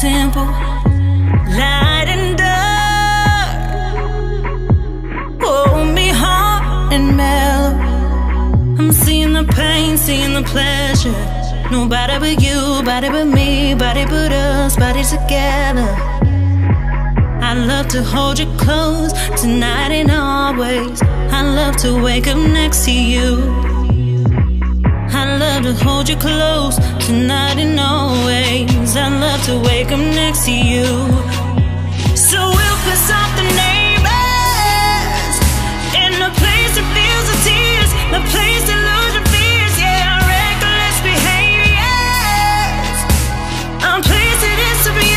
temple, light and dark. Hold me hot and mellow. I'm seeing the pain, seeing the pleasure. Nobody but you, body but me, body but us, body together. I love to hold you close tonight and always. I love to wake up next to you to hold you close tonight and always. I'd love to wake up next to you. So we'll piss off the neighbors in the place that feels the tears, the place that lose your fears. Yeah, reckless behaviors. I'm pleased to be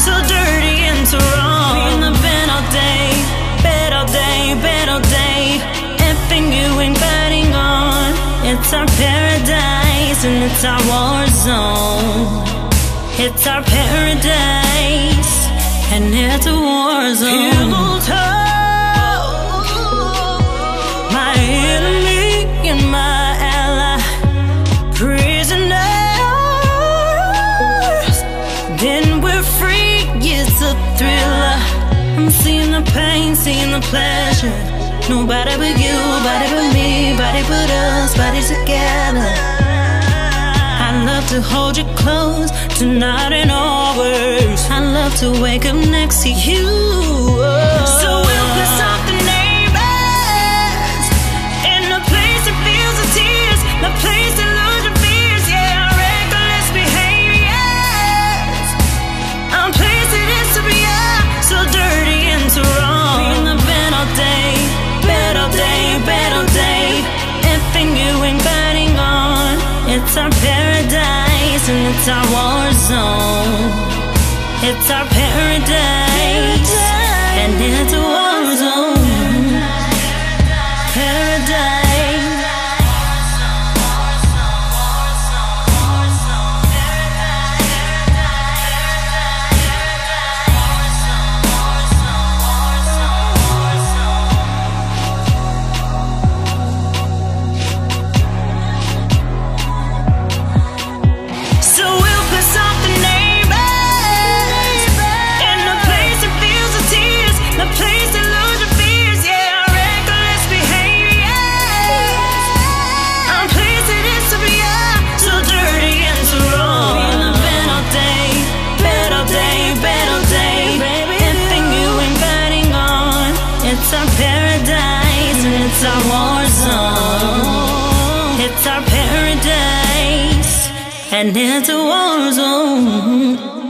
so dirty and so wrong. Be in the bed all day, bed all day, bed all day. Anything you ain't betting on, it's our paradise and it's our war zone. It's our paradise, and it's a war zone. my enemy and my ally, prisoners. Then we're free, it's a thriller. I'm seeing the pain, seeing the pleasure. Nobody but you, body but me, body but us, body together to hold you close tonight and always. I love to wake up next to you. Oh. It's our paradise and it's our war zone. It's our paradise and It's our paradise and it's our war zone. It's our paradise. And it's a war zone.